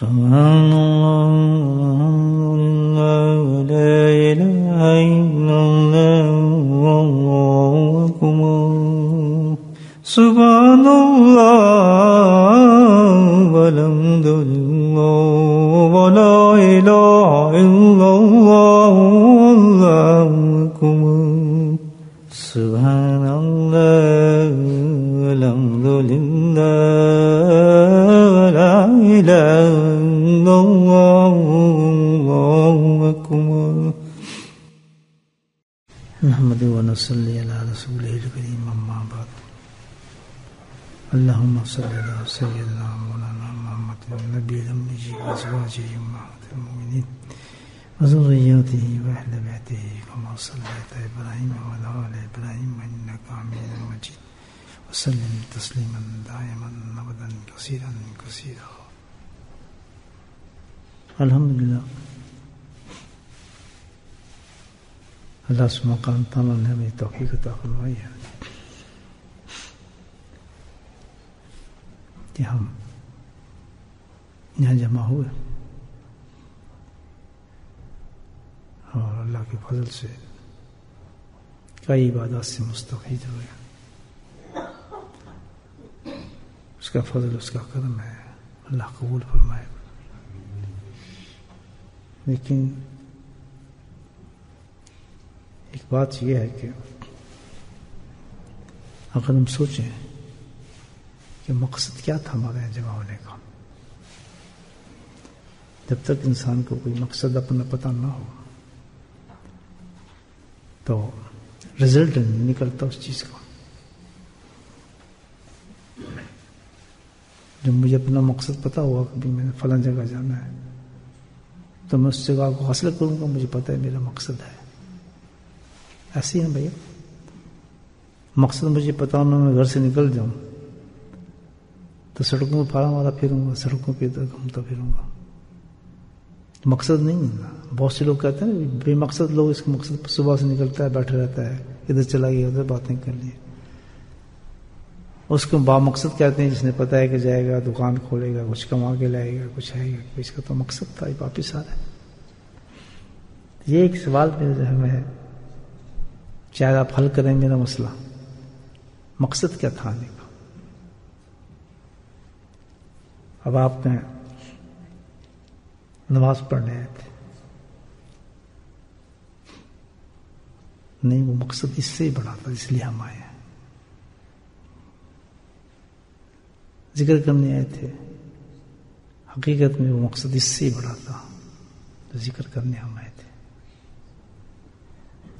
سبحان الله كما على إبراهيم وعلى آل إبراهيم إنك حميد مجيد. وسلم تسليما دائما أبدا كثيرا كثيرا. الحمد لله اللہ سبحانہ تعالیٰ نے ہمیں توفیق عطا فرمائی ہے کہ ہم یہاں جمع اللہ کے فضل سے کئی عبادات سے مستفید ہوئے۔ اس کا فضل، اس کا کرم ہے۔ اللہ قبول فرمائے۔ لیکن ایک بات یہ ہے کہ اگر ہم سوچیں کہ مقصد کیا تھا ہمارے یہاں جمع ہونے کا، جب تک انسان کو کوئی مقصد اپنا پتہ نہ ہو تو رزلٹ نہیں نکلتا اس چیز کا۔ جب مجھے اپنا مقصد پتا ہوا کہ میں نے فلاں جگہ جانا ہے، تو میں اس جگہ کو حاصل کروں گا، مجھے پتا ہے میرا مقصد ہے۔ ایسے ہے بھیا۔ مقصد مجھے پتا ہونا، میں گھر سے نکل جاؤں۔ تو سڑکوں پہ پھاڑا مارا پھروں گا، سڑکوں پہ ادھر گھومتا پھروں گا۔ مقصد نہیں ہے۔ بہت سے لوگ کہتے ہیں، بے مقصد لوگ اس کا مقصد صبح سے نکلتا ہے بیٹھے رہتا ہے، ادھر چلا گیا، ادھر باتیں کر لی اس کو با مقصد کہتے ہیں، جس نے پتا ہے کہ جائے گا، دکان کھولے گا، کچھ کما کے لائے گا، کچھ ہے گا اس کا تو مقصد تھا، یہ واپس آ رہا ہے۔ یہ ایک سوال میرا جو ہے۔ میں شاید آپ حل کریں میرا مسئلہ۔ مقصد کیا تھا آنے کا؟ اب آپ نے نماز پڑھنے آئے تھے۔ نہیں، وہ مقصد اس سے ہی بڑا تھا، اس لیے ہم آئے ہیں۔ ذکر کرنے آئے تھے۔ حقیقت میں وہ مقصد اس سے ہی بڑا تھا۔ تو ذکر کرنے ہم آئے تھے۔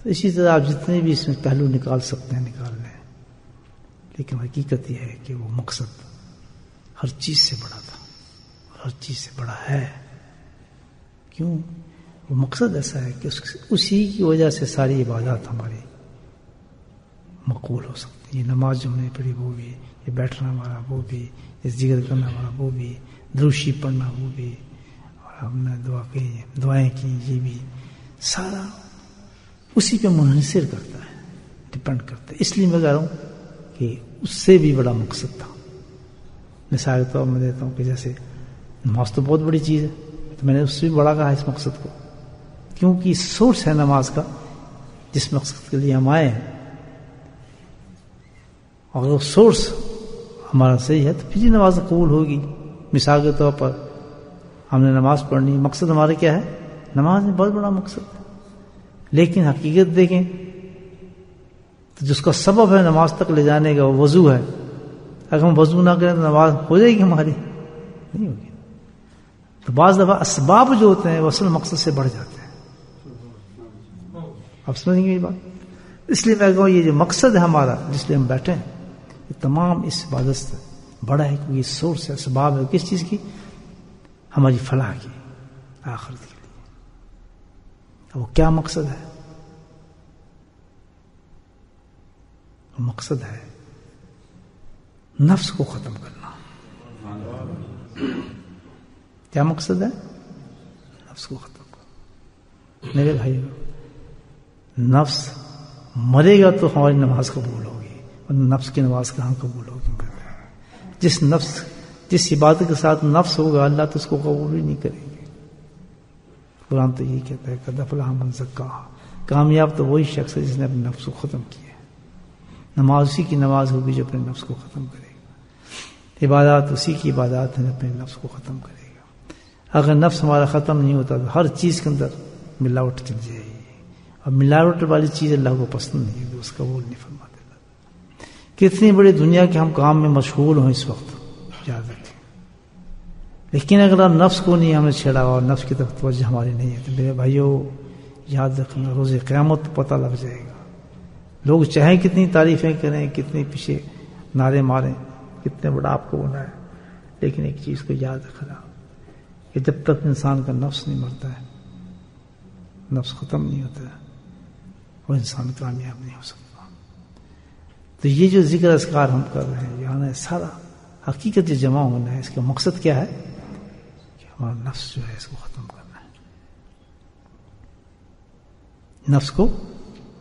تو اسی طرح آپ جتنے بھی اس میں پہلو نکال سکتے ہیں، نکال لیں۔ لیکن حقیقت یہ ہے کہ وہ مقصد ہر چیز سے بڑا تھا، ہر چیز سے بڑا ہے۔ کیوں؟ وہ مقصد ایسا ہے کہ اسی کی وجہ سے ساری عبادات ہماری مقبول ہو سکتی یہ نماز جو ہم نے پڑھی وہ بھی، یہ بیٹھنا ہمارا وہ بھی، یہ ذکر کرنا ہمارا وہ بھی، دروشی پڑھنا وہ بھی، اور ہم نے دعا کی دعائیں کی یہ بھی۔ سارا اسی پہ منحصر کرتا ہے ڈپینڈ کرتا ہے۔ اس لیے میں کہہ رہا ہوں کہ اس سے بھی بڑا مقصد تھا۔ مثال کے طور میں دیتا ہوں کہ جیسے نماز تو بہت بڑی چیز ہے۔ تو میں نے اس سے بھی بڑا کہا اس مقصد کو۔ کیونکہ سورس ہے نماز کا، جس مقصد کے لیے ہم آئے ہیں۔ اگر وہ سورس ہمارا صحیح ہے تو پھر ہی نماز قبول ہوگی۔ مثال کے طور پر ہم نے نماز پڑھنی، مقصد ہمارا کیا ہے؟ نماز میں بہت بڑا مقصد ہے۔ لیکن حقیقت دیکھیں، تو جس کا سبب ہے نماز تک لے جانے کا، وہ وضو ہے۔ اگر ہم وضو نہ کریں تو نماز ہو جائے گی ہماری۔ نہیں ہوگی۔ تو بعض دفعہ اسباب جو ہوتے ہیں وہ اصل مقصد سے بڑھ جاتے ہیں۔ آپ سمجھیں گے یہ بات؟ اس لیے میں کہوں یہ جو مقصد ہے ہمارا، جس لیے ہم بیٹھے ہیں، یہ تمام اس عبادت سے بڑا ہے کیونکہ یہ سورس ہے، اسباب ہے۔ کس چیز کی؟ ہماری فلاح کی، آخرت کے لیے۔ وہ کیا مقصد ہے؟ مقصد ہے نفس کو ختم کرنا۔ کیا مقصد ہے؟ نفس کو ختم کرنا میرے بھائی نفس مرے گا تو ہماری نماز قبول ہوگی اور نفس کی نماز کہاں قبول ہوگی؟ جس نفس جس عبادت کے ساتھ نفس ہوگا اللہ تو اس کو قبول ہی نہیں کریں گے قرآن تو یہی کہتا ہے کدف الحمن زکا کامیاب تو وہی شخص ہے جس نے اپنے نفس کو ختم کیا نماز اسی کی نماز ہوگی جو اپنے نفس کو ختم کرے گا۔ عبادات اسی کی عبادات ہے جو اپنے نفس کو ختم کرے گا۔ اگر نفس ہمارا ختم نہیں ہوتا تو ہر چیز کے اندر ملاوٹ چل جائے گی۔ اور ملاوٹ والی چیز اللہ کو پسند نہیں ہے اس کا بول نہیں فرما دیتا کتنی بڑی دنیا کے ہم کام میں مشغول ہوں اس وقت یاد رکھیں لیکن اگر نفس کو نہیں ہمیں چھیڑا اور نفس کی طرف توجہ ہماری نہیں ہے، تو میرے بھائیوں یاد رکھنا روز قیامت پتہ لگ جائے گا۔ لوگ چاہیں کتنی تعریفیں کریں، کتنی پیچھے نعرے ماریں، کتنے بڑا آپ کو بنا ہے، لیکن ایک چیز کو یاد رکھنا۔ کہ جب تک انسان کا نفس نہیں مرتا ہے، نفس ختم نہیں ہوتا ہے، وہ انسان کامیاب نہیں ہو سکتا۔ تو یہ جو ذکر اسکار ہم کر رہے ہیں، یہاں سارا حقیقت جو جمع ہونا ہے، اس کا مقصد کیا ہے؟ کہ ہمارا نفس جو ہے، اس کو ختم کرنا ہے۔ نفس کو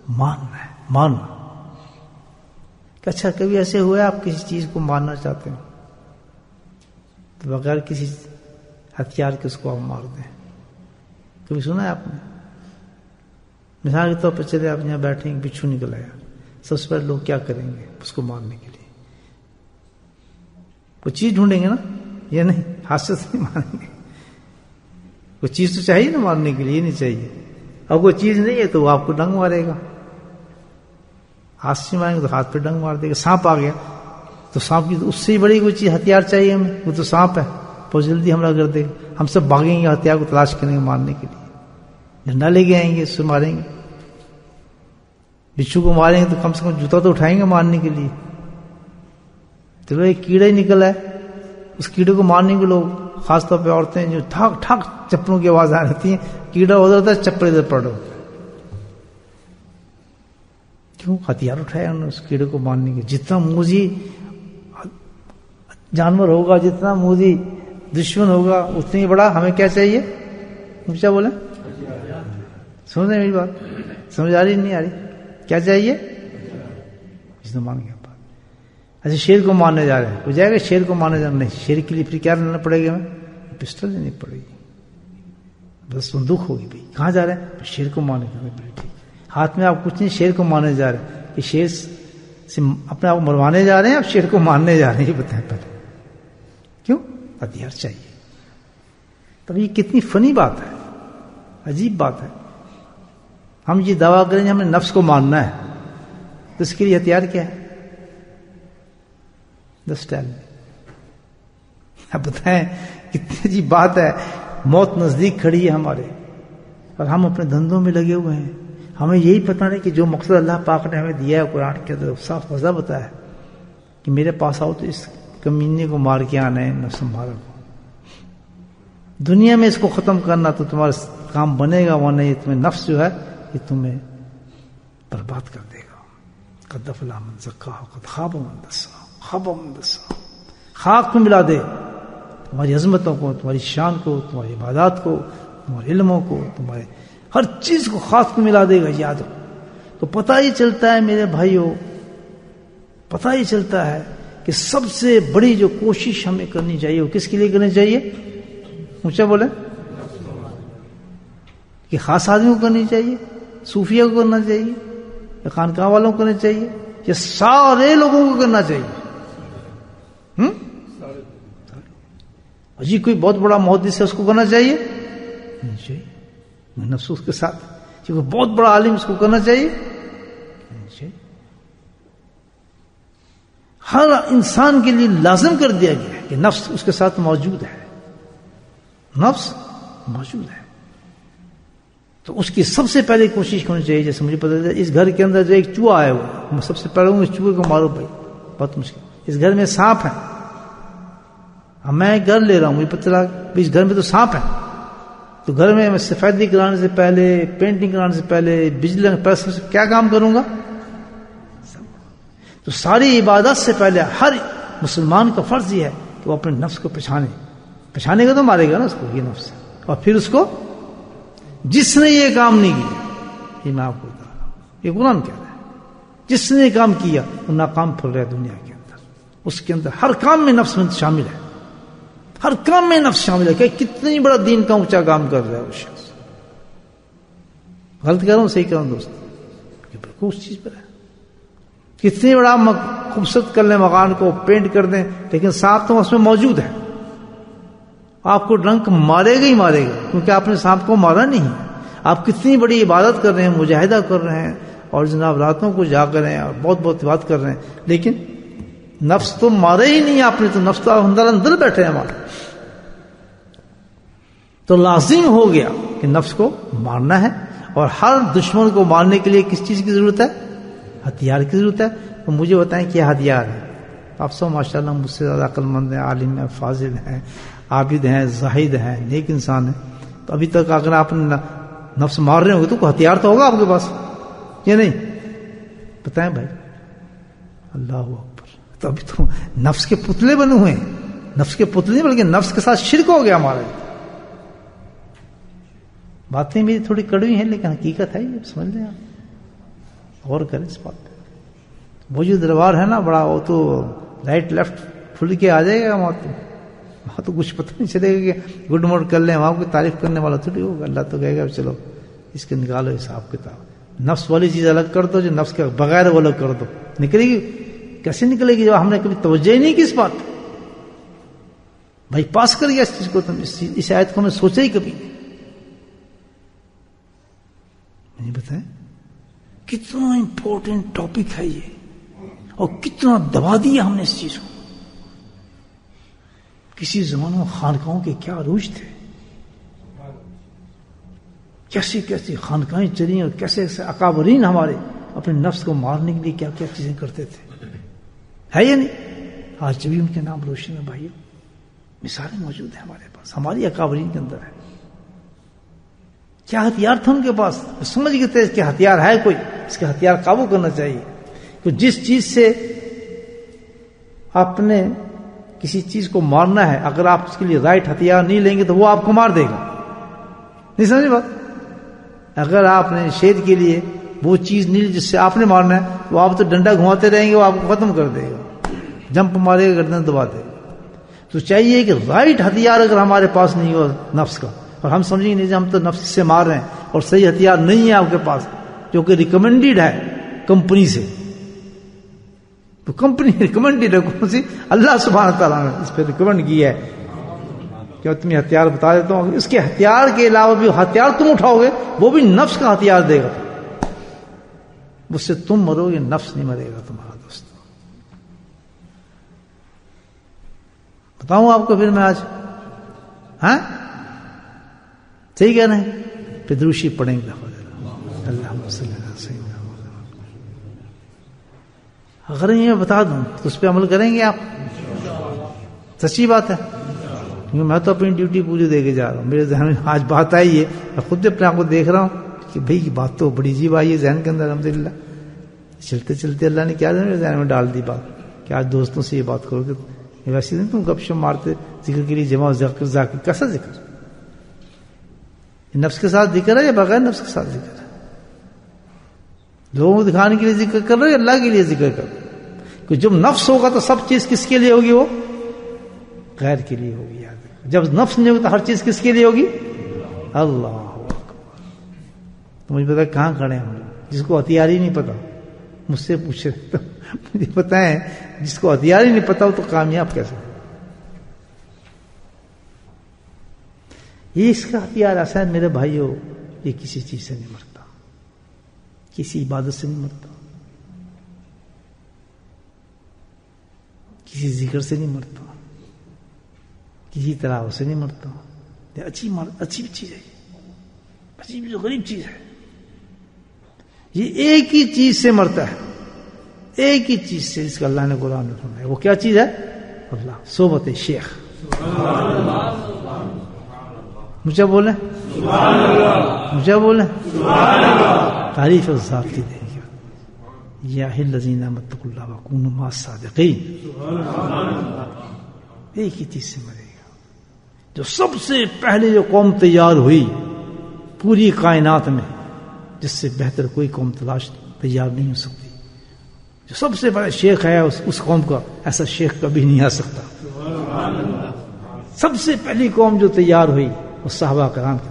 ماننا ہے، ماننا۔ کہ اچھا کبھی ایسے ہوا ہے آپ کسی چیز کو ماننا چاہتے ہیں تو بغیر کسی ہتھیار کے اس کو آپ مار دیں۔ کبھی سنا ہے آپ نے؟ مثال کے طور پر چلے آپ یہاں بیٹھیں بچھو نکل آیا سب سے پہلے لوگ کیا کریں گے اس کو مارنے کے لیے؟ کوئی چیز ڈھونڈیں گے نا یا نہیں ہاتھ سے نہیں ماریں گے۔ کوئی چیز تو چاہیے نا مارنے کے لیے، یہ نہیں چاہیے۔ اب کوئی چیز نہیں ہے تو وہ آپ کو ڈنگ مارے گا۔ ہاتھ سے ماریں گے تو ہاتھ پہ ڈنگ مار دے گا، سانپ آ گیا۔ تو سانپ کی تو اس سے بڑی کوئی چیز، ہتھیار چاہیے ہمیں، وہ تو سانپ ہے۔ بہت جلدی حملہ کر دے۔ گا ہم سب بھاگیں گے ہتھیار کو تلاش کریں گے مارنے کے لیے۔ ڈنڈا لے کے آئیں گے، اس سے ماریں گے۔ بچھو کو ماریں گے تو کم سے کم جوتا تو اٹھائیں گے مارنے کے لیے۔ چلو، ایک کیڑا ہی نکلا ہے۔ اس کیڑے کو مارنے کے لوگ، خاص طور پہ عورتیں جو ٹھاک ٹھاک چپلوں کی آواز آ رہتی ہیں کیڑا ادھر ہوتا ہے، چپل ادھر پڑ کیوں؟ ہتھیار اٹھایا انہوں نے اس کیڑے کو مارنے کے جتنا موزی جانور ہوگا، جتنا موزی دشمن ہوگا، اتنی بڑا، ہمیں کیا چاہیے؟ اونچا بولے سمجھ رہے میری بات۔ سمجھ آ رہی نہیں آ رہی؟ کیا چاہیے؟ مان گیا اچھا شیر کو مارنے جا رہے ہیں۔ ہو جائے گا شیر کو مارنے جانا نہیں، شیر کے لیے پھر کیا لینا پڑے گا؟ ہمیں پسٹل لینی پڑے گی۔ بس بندوق ہوگی بھائی۔ کہاں جا رہے ہیں؟ شیر کو مارنے جانا ٹھیک ہاتھ میں آپ کچھ نہیں، شیر کو مارنے جا رہے ہیں۔ کہ شیر سے اپنے آپ کو مروانے جا رہے ہیں اب شیر کو مارنے جا رہے ہیں، یہ بتائیں پہلے۔ کیوں؟ ہتھیار چاہیے۔ تب یہ کتنی فنی بات ہے، عجیب بات ہے۔ ہم یہ دعویٰ کریں گے ہمیں نفس کو ماننا ہے۔ تو اس کے لیے ہتھیار کیا ہے؟ دس ٹائم اب بتائیں، کتنی عجیب بات ہے۔ موت نزدیک کھڑی ہے ہمارے۔ اور ہم اپنے دھندوں میں لگے ہوئے ہیں۔ ہمیں یہی پتہ نہیں کہ جو مقصد اللہ پاک نے ہمیں دیا ہے، قرآن کے اندر صاف مزہ بتایا ہے کہ میرے پاس آؤ تو اس کمینے کو مار کے آنا ہے نفس مارا کو دنیا میں اس کو ختم کرنا تو تمہارا کام بنے گا وہ نہیں تمہیں نفس جو ہے، یہ تمہیں برباد کر دے گا۔ قدف من زکا قد خواب مندسا خواب مندسا خاک میں ملا دے۔ تمہاری عظمتوں کو، تمہاری شان کو، تمہاری عبادات کو، تمہارے علموں کو، تمہارے ہر چیز کو خاص کو ملا دے گا، یاد رکھو۔ تو پتہ ہی چلتا ہے میرے بھائیوں پتہ ہی چلتا ہے کہ سب سے بڑی جو کوشش ہمیں کرنی چاہیے وہ کس کے لیے کرنی چاہیے؟ اونچا بولے کہ خاص آدمی کو کرنی چاہیے صوفیہ کو کرنا چاہیے، یا خانقاہ والوں کو کرنا چاہیے، یا سارے لوگوں کو کرنا چاہیے۔ جی کوئی بہت بڑا محدث ہے اس کو کرنا چاہیے؟ نہیں چاہیے۔ نفس کے ساتھ کیونکہ بہت بڑا عالم اس کو کرنا چاہیے۔ ہر انسان کے لیے لازم کر دیا گیا ہے کہ نفس اس کے ساتھ موجود ہے۔ نفس موجود ہے۔ تو اس کی سب سے پہلے کوشش کرنی چاہیے، جیسے مجھے پتا اس گھر کے اندر جو ایک چوہا آیا ہوا میں سب سے پہلے ہوں اس چوہے کو مارو بھائی، بہت مشکل۔ اس گھر میں سانپ ہے۔ اب میں گھر لے رہا ہوں، مجھے پتہ چلا اس گھر میں تو سانپ ہے۔ تو گھر میں میں سفیدی کرانے سے پہلے، پینٹنگ کرانے سے پہلے، بجلی پیسے سے کیا کام کروں گا؟ تو ساری عبادت سے پہلے ہر مسلمان کا فرض یہ ہے کہ وہ اپنے نفس کو پچھانے پچھانے کا تو مارے گا نا اس کو یہ نفس۔ اور پھر اس کو جس نے یہ کام نہیں کیا، یہ میں آپ کو بتا رہا ہوں، یہ قرآن کہہ رہا ہے۔ جس نے یہ کام کیا، وہ ناکام پھل رہا ہے دنیا کے اندر۔ اس کے اندر ہر کام میں نفس میں شامل ہے۔ ہر کام میں نفس شامل ہے کہ کتنی بڑا دین کا اونچا کام کر رہا ہے وہ شخص۔ غلط کر رہا ہوں، صحیح کر رہا ہوں دوست؟ بالکل اس چیز پر ہے۔ کتنی بڑا خوبصورت کر لیں مکان کو پینٹ کر دیں، لیکن سانپ تو اس میں موجود ہے۔ آپ کو ڈنک مارے گا ہی مارے گا کیونکہ آپ نے سانپ کو مارا نہیں۔ آپ کتنی بڑی عبادت کر رہے ہیں، مجاہدہ کر رہے ہیں، اور جناب راتوں کو جا کر رہے ہیں، اور بہت بہت بات کر رہے ہیں۔ لیکن نفس تو مارے ہی نہیں، آپ نے تو نفس تو اندر اندر بیٹھے ہیں۔ ہمارے تو لازم ہو گیا کہ نفس کو مارنا ہے، اور ہر دشمن کو مارنے کے لیے کس چیز کی ضرورت ہے؟ ہتھیار کی ضرورت ہے؟ تو مجھے بتائیں کیا ہتھیار ہے۔ آپ سب ماشاء اللہ مجھ سے زیادہ عقل مند ہیں، عالم ہیں، فاضل ہیں، عابد ہیں، زاہد ہیں، نیک انسان ہیں۔ تو ابھی تک اگر آپ نفس مار رہے ہوں گے تو کوئی ہتھیار تو ہوگا آپ کے پاس؟ یہ نہیں؟ بتائیں بھائی۔ اللہ اکبر۔ تو ابھی تو نفس کے پتلے بنے ہوئے ہیں۔ نفس کے پتلے بلکہ نفس کے ساتھ شرک ہو گیا ہمارے باتیں میری تھوڑی کڑوی ہیں، لیکن حقیقت ہے یہ، سمجھ لیں آپ؟ غور کریں اس بات پہ۔ وہ جو دربار ہے نا بڑا، وہ تو رائٹ لیفٹ کھل کے آ جائے گا وہاں تو۔ وہاں تو کچھ پتہ نہیں چلے گا کہ گڈ مارڈ کر لیں، وہاں کوئی تعریف کرنے والا تھوڑی ہوگا۔ اللہ تو کہے گا، چلو اس کے نکالو حساب کتاب۔ نفس والی چیز الگ کر دو، جو نفس کے بغیر وہ الگ کر دو۔ نکلے گی؟ کیسے نکلے گی جو ہم نے کبھی توجہ ہی نہیں کی اس بات؟ بھائی پاس کر گیا اس چیز کو تم اس آیت کو ہم نے سوچا ہی کبھی۔ نہیں بتائیں؟ کتنا امپورٹنٹ ٹاپک ہے یہ اور کتنا دبا دیا ہم نے اس چیز کو۔ کسی زمانوں خانقاہوں کے کیا روج تھے؟ کیسی کیسی خانقاہیں چلی اور کیسے کیسے اکابرین ہمارے اپنے نفس کو مارنے کے لیے کیا کیا چیزیں کرتے تھے؟ ہے یا نہیں؟ آج بھی ان کے نام روشن ہے بھائی مثالیں موجود ہیں ہمارے پاس۔ ہماری اکابرین کے اندر ہے کیا ہتھیار تھا ان کے پاس؟ سمجھ گئے تھے کہ ہتھیار ہے کوئی۔ اس کے ہتھیار قابو کرنا چاہیے کہ جس چیز سے آپ نے کسی چیز کو مارنا ہے، اگر آپ اس کے لیے رائٹ ہتھیار نہیں لیں گے تو وہ آپ کو مار دے گا۔ نہیں سمجھ بات؟ اگر آپ نے شیر کے لیے وہ چیز نہیں جس سے آپ نے مارنا ہے وہ آپ تو ڈنڈا گھماتے رہیں گے، وہ آپ کو ختم کر دے گا۔ جمپ مارے گا، گردن دبا دے گا۔ تو چاہیے کہ رائٹ ہتھیار اگر ہمارے پاس نہیں ہو نفس کا، اور ہم سمجھیں نہیں جی ہم تو نفس سے مار رہے ہیں، اور صحیح ہتھیار نہیں ہے آپ کے پاس۔ جو کہ ریکمینڈیڈ ہے کمپنی سے۔ تو کمپنی ریکمینڈیڈ ہے کون سی؟ اللہ سبحانہ تعالیٰ نے اس پہ ریکمینڈ کی ہے۔ کہ تمہیں ہتھیار بتا دیتا ہوں؟ اس کے ہتھیار کے علاوہ بھی ہتھیار تم اٹھاؤ گے، وہ بھی نفس کا ہتھیار دے گا۔ اس سے تم مرو گے، نفس نہیں مرے گا تمہارا دوست۔ بتاؤں آپ کو پھر میں آج؟ ہاں؟ صحیح کہہ رہے ہیں؟ پدروشی پڑھیں گے۔ اللہ اگر یہ بتا دوں تو اس پہ عمل کریں گے آپ؟ سچی بات ہے۔ کیونکہ میں تو اپنی ڈیوٹی پوری دے کے جا رہا ہوں۔ میرے ذہن میں آج بات آئی ہے۔ میں خود اپنے آپ کو دیکھ رہا ہوں کہ بھائی بات تو بڑی عجیب آئی ہے ذہن کے اندر الحمد للہ چلتے چلتے اللہ نے کیا میرے ذہن میں ڈال دی بات کہ آج دوستوں سے یہ بات کرو گے ویسے نہیں، تم گپ شپ مارتے، ذکر کے لیے جمع ذکر، ذاکر، کیسا ذکر؟ نفس کے ساتھ ذکر ہے یا بغیر نفس کے ساتھ ذکر؟ ہے لوگوں کو دکھانے کے لیے ذکر کر رہے اللہ کے لیے ذکر کر رہے کہ جب نفس ہوگا تو سب چیز کس کے لیے ہوگی وہ؟ غیر کے لیے ہوگی، یاد جب نفس نہیں ہوگا تو ہر چیز کس کے لیے ہوگی؟ اللہ۔ تو مجھے پتا کہاں کھڑے ہیں ہم لوگ۔ جس کو ہتھیار ہی نہیں پتا، مجھ سے پوچھے تو مجھے پتا ہے، جس کو ہتھیار ہی نہیں پتا، وہ تو کامیاب کیسے یہ اس کا ہتھیار ایسا ہے میرے بھائیوں یہ کسی چیز سے نہیں مرتا۔ کسی عبادت سے نہیں مرتا۔ کسی ذکر سے نہیں مرتا۔ کسی طرح سے نہیں مرتا۔ یہ اچھی اچھی چیز ہے۔ عجیب جو غریب چیز ہے۔ یہ ایک ہی چیز سے مرتا ہے۔ ایک ہی چیز سے جس کا اللہ نے قرآن میں فرمایا۔ وہ کیا چیز ہے؟ اللہ، صحبت شیخ۔ مجھے بولیں؟ مجھے بولیں؟ تعریف ذات کی دیں گے یا لذین متق اللہ وکون ما صادقین ایک ہی چیز سے مرے گا۔ جو سب سے پہلے جو قوم تیار ہوئی پوری کائنات میں جس سے بہتر کوئی قوم تلاش تیار نہیں ہو سکتی۔ جو سب سے بڑا شیخ ہے اس, اس قوم کا ایسا شیخ کبھی نہیں آ سکتا۔ سب سے پہلی قوم جو تیار ہوئی وہ صحابہ کرام کی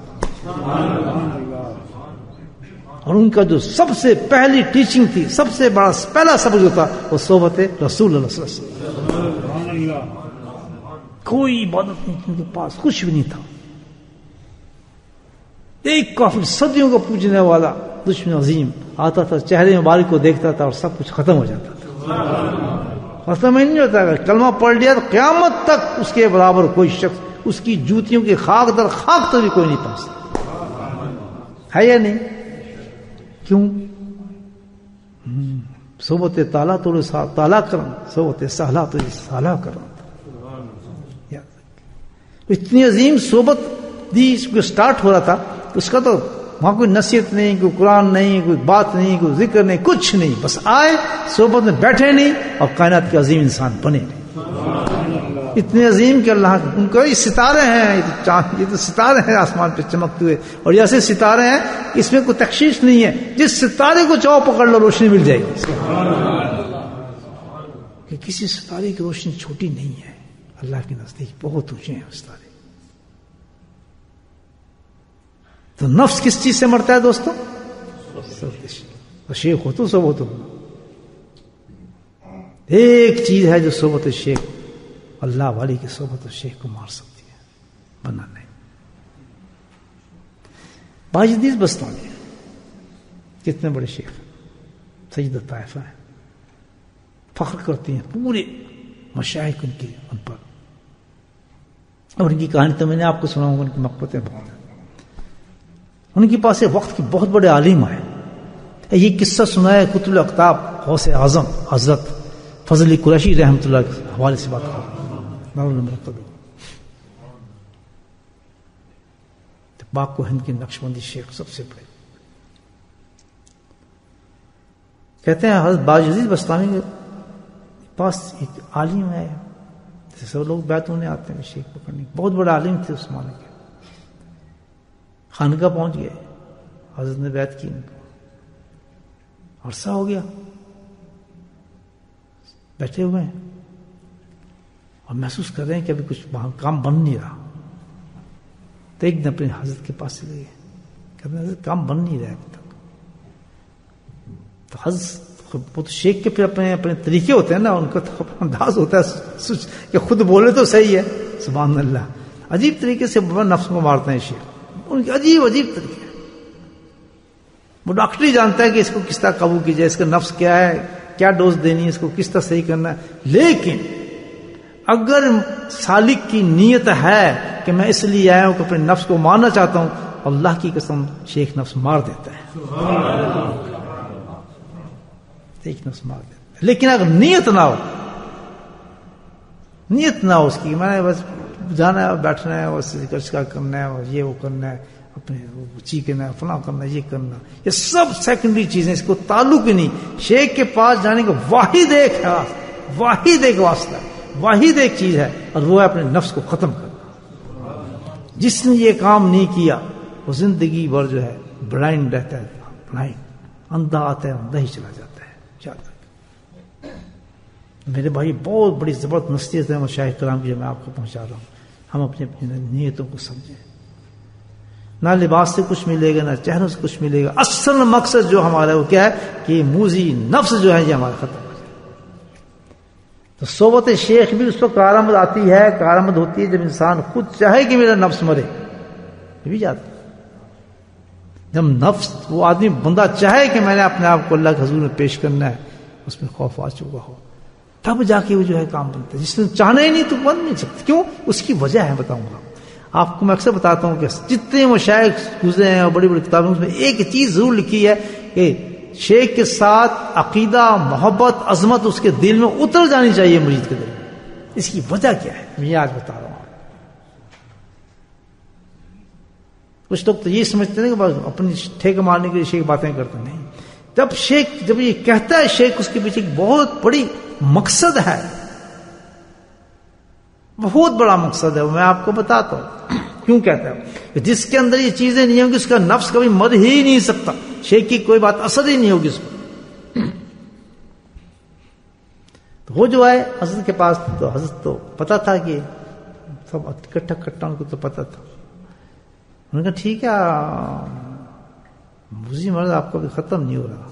اور ان کا جو سب سے پہلی ٹیچنگ تھی، سب سے بڑا، پہلا سبق جو تھا، وہ صحبت رسول اللہ صلی اللہ علیہ وسلم۔ کوئی عبادت نہیں ان کے پاس، کچھ بھی نہیں تھا۔ ایک کافی صدیوں کو پوچھنے والا دشمن عظیم آتا تھا، چہرے مبارک کو دیکھتا تھا اور سب کچھ ختم ہو جاتا تھا۔ ختم ہی نہیں ہوتا، اگر کلمہ پڑھ لیا تو قیامت تک اس کے برابر کوئی شخص، اس کی جوتیوں کی خاک در خاک تو بھی کوئی نہیں پہنچتا ہے یا نہیں؟ کیوں؟ صحبت تالا تو تالا کرم صحبت سہلا تو سالا کرم اتنی عظیم صحبت دی اسٹارٹ ہو رہا تھا، اس کا تو وہاں کوئی نصیحت نہیں، کوئی قرآن نہیں، کوئی بات نہیں، کوئی ذکر نہیں، کچھ نہیں۔ بس آئے، صحبت میں بیٹھے نہیں اور کائنات کے عظیم انسان بنے۔ نہیں اتنے عظیم کہ اللہ ان کو یہ ستارے ہیں، یہ تو چاند یہ تو ستارے ہیں آسمان پہ چمکتے ہوئے۔ اور ایسے ستارے ہیں، اس میں کوئی تخشیش نہیں ہے۔ جس ستارے کو چاہو پکڑ لو، روشنی مل جائے گی۔ کہ کسی ستارے کی روشنی چھوٹی نہیں ہے۔ اللہ کے نزدیک بہت اونچے ہیں ستارے۔ تو نفس کس چیز سے مرتا ہے دوستوں شیخ ہو تو سب ہو تو۔ ایک چیز ہے جو صحبت شیخ اللہ والی کی صحبت شیخ کو مار سکتی ہے۔ بنا نہیں۔ باجدیز بستوں میں کتنے بڑے شیخ سید طائفہ ہیں۔ فخر کرتی ہیں۔ پورے مشاہد ان کی ان پر۔ اور ان کی کہانی تو میں نے آپ کو سنا ہوں ان کی مقبتیں بہت ہیں۔ ان کے پاس وقت کے بہت بڑے عالم آئے۔ یہ قصہ سنا ہے کتب اختاب غوث اعظم، حضرت فضل قریشی رحمۃ اللہ کے حوالے سے بات کروں پاک کو ہند کے نقش بندی شیخ سب سے بڑے۔ کہتے ہیں، حضرت باجیز بستانی کے پاس ایک عالم ہے۔ جیسے سب لوگ بیت ہونے آتے ہیں شیخ پکڑنے۔ بہت بڑا عالم تھے اس مانے کے۔ خانقاہ پہنچ گئے۔ حضرت نے بیت کی ان کو۔ عرصہ ہو گیا۔ بیٹھے ہوئے ہیں۔ اور محسوس کر رہے ہیں کہ ابھی کچھ کام بن نہیں رہا۔ تو ایک دن اپنے حضرت کے پاس چلے گئے۔ کہتے ہیں حضرت کام بن نہیں رہا ابھی تک۔ تو حضرت شیخ کے پھر اپنے اپنے طریقے ہوتے ہیں نا، ان کا تو انداز ہوتا ہے۔ کہ خود بولے تو صحیح ہے۔ سبحان اللہ۔ عجیب طریقے سے نفس کو مارتے ہیں شیخ۔ ان کے عجیب عجیب طریقے وہ ڈاکٹر ہی جانتا ہے کہ اس کو کس طرح قابو کی جائے، اس کا نفس کیا ہے، کیا ڈوز دینی ہے، اس کو کس طرح صحیح کرنا ہے۔ لیکن اگر سالک کی نیت ہے کہ میں اس لیے آیا ہوں کہ اپنے نفس کو مارنا چاہتا ہوں، اللہ کی قسم شیخ نفس مار دیتا ہے۔ شیخ نفس مار دیتا ہے۔ لیکن اگر نیت نہ ہو، نیت نہ ہو اس کی، میں نے بس جانا ہے، بیٹھنا ہے بس کا کرنا ہے، اور یہ وہ کرنا ہے، اپنے چیخنا ہے، فلاں کرنا ہے، یہ کرنا یہ سب سیکنڈری چیزیں، اس کو تعلق ہی نہیں۔ شیخ کے پاس جانے کا واحد ایک ہے واحد ایک واسطہ۔ ہے واحد ایک چیز ہے اور وہ ہے اپنے نفس کو ختم کرنا۔ جس نے یہ کام نہیں کیا، وہ زندگی بھر جو ہے بلائنڈ رہتا ہے، بلائنڈ۔ اندھا آتا ہے، اندھا ہی چلا جاتا ہے۔ جاتا میرے بھائی، بہت بڑی زبردست نصیحت ہے شاہد کرام کی میں آپ کو پہنچا رہا ہوں۔ ہم اپنی اپنی نیتوں کو سمجھیں۔ نہ لباس سے کچھ ملے گا، نہ چہروں سے کچھ ملے گا۔ اصل مقصد جو ہمارا وہ کیا ہے؟ کہ موزی نفس جو ہے، یہ ہمارا ختم۔ تو صوبت شیخ بھی اس کو کارآمد آتی ہے کارآمد ہوتی ہے جب انسان خود چاہے کہ میرا نفس مرے۔ بھی جاتا جب نفس، وہ آدمی بندہ چاہے کہ میں نے اپنے آپ کو اللہ کے حضور میں پیش کرنا ہے، اس میں خوف آ چکا ہو۔ تب جا کے وہ جو ہے کام بنتا ہے۔ جس نے چاہنا ہی نہیں تو بن نہیں سکتا۔ کیوں؟ اس کی وجہ ہے، بتاؤں گا۔ آپ کو میں اکثر بتاتا ہوں کہ جتنے وہ شاید گزرے ہیں اور بڑی بڑی کتابیں، اس میں ایک چیز ضرور لکھی ہے کہ شیخ کے ساتھ عقیدہ، محبت، عظمت اس کے دل میں اتر جانی چاہیے مریض کے دل میں۔ اس کی وجہ کیا ہے؟ میں آج بتا رہا ہوں۔ کچھ لوگ تو یہ سمجھتے ہیں کہ اپنی ٹھیک مارنے کے لیے شیخ باتیں کرتے نہیں جب شیخ، جب یہ کہتا ہے شیخ، اس کے پیچھے بہت بڑی مقصد ہے۔ بہت بڑا مقصد ہے، میں آپ کو بتاتا ہوں۔ کیوں کہتا ہوں؟ کہ جس کے اندر یہ چیزیں نہیں ہوں گی، اس کا نفس کبھی مر ہی نہیں سکتا۔ شیخ کی کوئی بات اثر ہی نہیں ہوگی اس پر۔ وہ جو ہے حضرت کے پاس تو حضرت تو پتا تھا کہ سب اکٹھا کٹا، ان کو تو پتا تھا۔ انہوں نے کہا، ٹھیک ہے موزی مرض آپ کا بھی ختم نہیں ہو رہا۔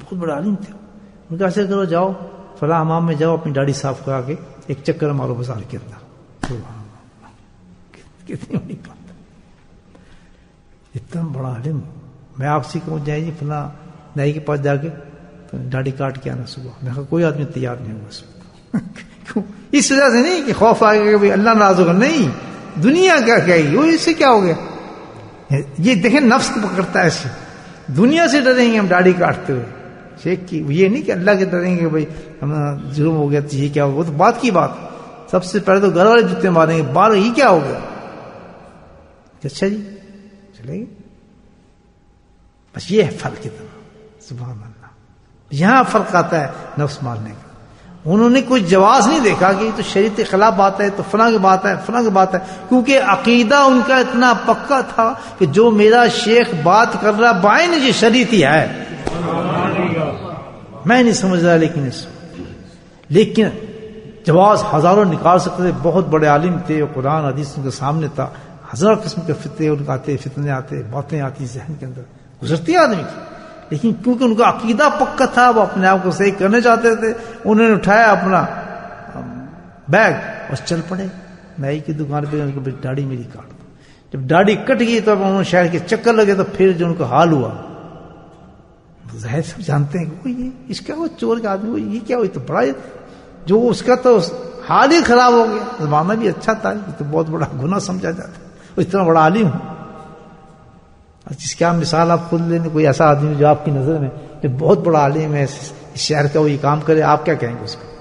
بہت بڑا عالم تھے۔ ان کا ایسے کرو جاؤ، فلاں امام میں جاؤ، اپنی داڑھی صاف کرا کے ایک چکر مارو بازار کے اندر۔ کتنی بڑی بات۔ اتنا بڑا عالم۔ میں آپ سے کہوں جائے جی فلاں نئی کے پاس جا کے داڑھی کاٹ کے آنا صبح۔ میں کہا، کوئی آدمی تیار نہیں ہوا صبح۔ اس وجہ سے نہیں کہ خوف آ گیا کہ اللہ ناراض ہوگا۔ نہیں، دنیا کیا کہے گی وہ اس سے کیا ہو گیا؟ یہ دیکھیں، نفس کو پکڑتا ہے ایسے۔ دنیا سے ڈریں گے ہم داڑھی کاٹتے ہوئے۔ شیخ کی، یہ نہیں کہ اللہ کے ڈریں گے بھائی ہم ظلم ہو گیا تو یہ کیا ہو وہ تو بات کی بات۔ سب سے پہلے تو گھر والے جوتے ماریں گے بال ہی کیا ہو گیا؟ اچھا جی چلے گی بس یہ ہے فرق کتنا سبحان اللہ۔ یہاں فرق آتا ہے نفس مارنے کا۔ انہوں نے کوئی جواز نہیں دیکھا کہ تو شریعت کے خلاف بات ہے تو فلاں کی بات ہے، فلاں کی بات ہے۔ کیونکہ عقیدہ ان کا اتنا پکا تھا کہ جو میرا شیخ بات کر رہا بائیں یہ شریعت ہی ہے۔ میں نہیں سمجھ رہا، لیکن اس لیکن جواز ہزاروں نکال سکتے تھے۔ بہت بڑے عالم تھے قرآن، حدیث ان کے سامنے تھا۔ ہزار قسم کے فتنے ان کا آتے، فتنے آتے، باتیں آتی ذہن کے اندر۔ گزرتی آدمی کی؟ لیکن کیونکہ ان کا عقیدہ پکا تھا، وہ اپنے آپ کو صحیح کرنے چاہتے تھے، انہوں نے اٹھایا اپنا بیگ اور چل پڑے۔ نئی کی دکان پہ داڑھی میری کاٹ دو۔ جب داڑھی کٹ گئی تو انہوں نے شہر کے چکر لگے تو پھر جو ان کا حال ہوا۔ ظاہر سب جانتے ہیں کہ یہ، اس کا وہ چور کا آدمی یہ کیا ہوئی تو بڑا جو اس کا تو حال ہی خراب ہو گیا۔ زمانہ بھی اچھا تھا، یہ تو بہت بڑا گناہ سمجھا جاتا وہ اتنا بڑا عالم ہوں۔ جس کی آپ مثال آپ خود لیں، کوئی ایسا آدمی جو آپ کی نظر میں جو بہت بڑا عالم ہے، اس شہر کا وہ یہ کام کرے، آپ کیا کہیں گے اس کو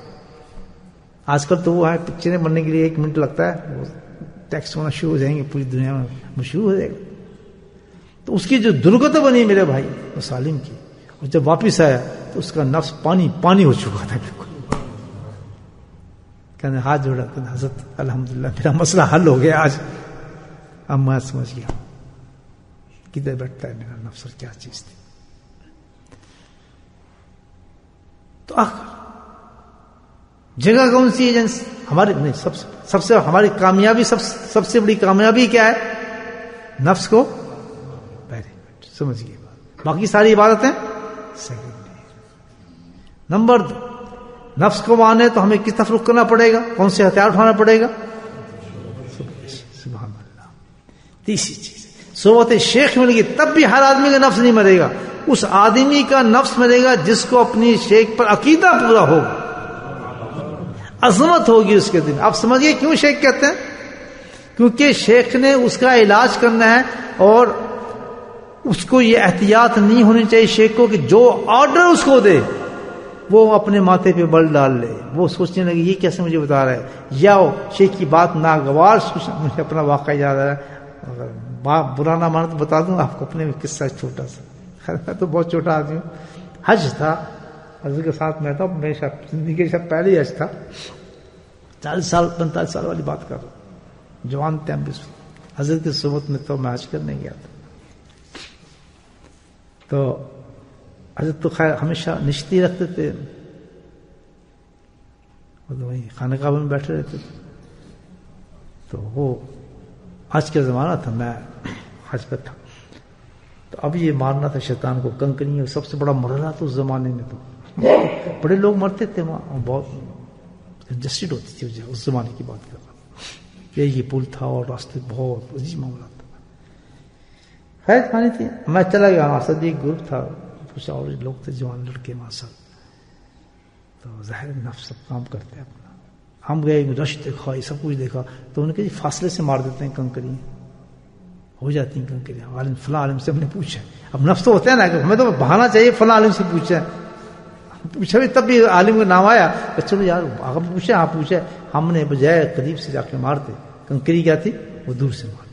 آج کل تو وہ ہے پکچریں بننے کے لیے ایک منٹ لگتا ہے، وہ ٹیکس ہونا شروع ہو جائیں گے، پوری دنیا میں مشہور ہو جائے گا۔ تو اس کی جو درگت بنی میرے بھائی، وہ سالم کی۔ اور جب واپس آیا، تو اس کا نفس پانی پانی ہو چکا تھا بالکل۔ کہنے ہاتھ جوڑا کہ حضرت، الحمدللہ، میرا مسئلہ حل ہو گیا آج۔ اب میں سمجھ گیا۔ کدھر بیٹھتا ہے میرا نفس اور کیا چیز تھی تو آخر جگہ کون سی ایجنسی ہماری نہیں سب سے سب سے ہماری کامیابی سب سب سے بڑی کامیابی کیا ہے نفس کو پہلے سمجھ گئے باقی ساری عبادتیں نمبر دو نفس کو مانے تو ہمیں کس طرف رخ کرنا پڑے گا کون سے ہتھیار اٹھانا پڑے گا سبحان اللہ تیسری چیز صحبت شیخ ملے گی تب بھی ہر آدمی کا نفس نہیں مرے گا۔ اس آدمی کا نفس مرے گا جس کو اپنی شیخ پر عقیدہ پورا ہوگا عظمت ہوگی اس کے دن۔ آپ سمجھیے کیوں شیخ کہتے ہیں؟ کیونکہ شیخ نے اس کا علاج کرنا ہے اور اس کو یہ احتیاط نہیں ہونی چاہیے شیخ کو کہ جو آرڈر اس کو دے، وہ اپنے ماتھے پہ بل ڈال لے۔ وہ سوچنے لگے، یہ کیسے مجھے بتا رہا ہے؟ یا شیخ کی بات ناگوار مجھے اپنا واقعہ یاد آ رہا ہے۔ برا نہ مانا تو بتا دوں آپ کو اپنے قصہ چھوٹا سا۔ میں تو بہت چھوٹا آدمی ہوں۔ حج تھا۔ حضر کے ساتھ میں تھا۔ میرے ساتھ زندگی کے پہلے ہی حج تھا۔ چالیس سال، پینتالیس سال والی بات کر رہا ہوں۔ جوان تھے ہم بھی حضرت کی صحبت میں تو میں حج کرنے گیا تھا۔ تو حضرت تو خیر، ہمیشہ نشتی رکھتے تھے۔ وہی خانہ کعبہ میں بیٹھے رہتے تھے۔ تو وہ حج کا زمانہ تھا، میں حج پہ تھا۔ تو اب یہ مارنا تھا شیطان کو، کنکنی اور سب سے بڑا مرحلہ تھا اس زمانے میں تو۔ بڑے لوگ مرتے تھے وہاں بہت کنجسٹڈ ہوتی تھی اس زمانے کی بات کر رہا یہ پل تھا اور راستے بہت عجیب معاملہ تھا۔ خیر کھانی تھی۔ میں چلا گیا، وہاں سے ایک گروپ تھا۔ کچھ اور لوگ تھے، جوان لڑکے وہاں سب تو ظاہر نفس سب کام کرتے ہیں۔ اپنا ہم گئے رش دیکھا، یہ سب کچھ دیکھا، تو ان کے جی، فاصلے سے مار دیتے ہیں کنکری۔ ہو جاتی ہیں کنکری۔ عالم، فلاں عالم سے ہم نے پوچھا۔ اب نفس تو ہوتا ہے نا کہ ہمیں تو بہانا چاہیے، فلاں عالم سے پوچھا۔ پوچھا بھی، تب بھی عالم کا نام آیا۔ چلو یار اگر پوچھا ہاں پوچھا۔ ہم نے بجائے قریب سے جا کے مارتے کنکری کیا تھی؟ وہ دور سے مار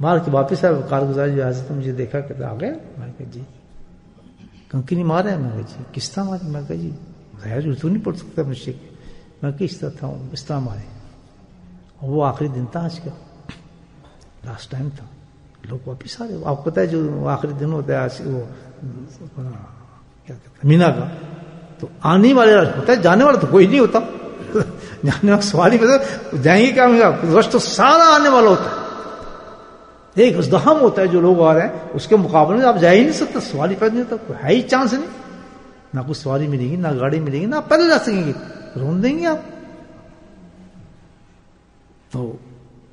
مار کے واپس آئے کارگزار جو حضرت مجھے دیکھا کہ آ گئے میں کہا جی کنکنی مارے میں کہا جی کس طرح مارے میں کہا جی ظاہر اردو نہیں پڑھ سکتا مجھ سے میں کس طرح تھا اس طرح اور وہ آخری دن تھا، آج کا لاسٹ ٹائم تھا۔ لوگ واپس آ رہے۔ آپ کو پتا ہے جو آخری دن ہوتا ہے، آج وہ کیا کہتے ہیں، مینا کا۔ تو آنے والے ہوتا ہے جانے والا تو کوئی نہیں ہوتا۔ جانے وقت سواری پہ جائیں گے کیا؟ رش تو سارا آنے والا ہوتا ہے۔ ایک ازدہم ہوتا ہے جو لوگ آ رہے ہیں، اس کے مقابلے میں آپ جا ہی نہیں سکتے سواری پیدا نہیں ہوتا، کوئی ہے ہی چانس نہیں۔ نہ کوئی سواری ملے گی، نہ گاڑی ملے گی، نہ آپ پیدل جا سکیں گے۔ رون دیں گے آپ۔ تو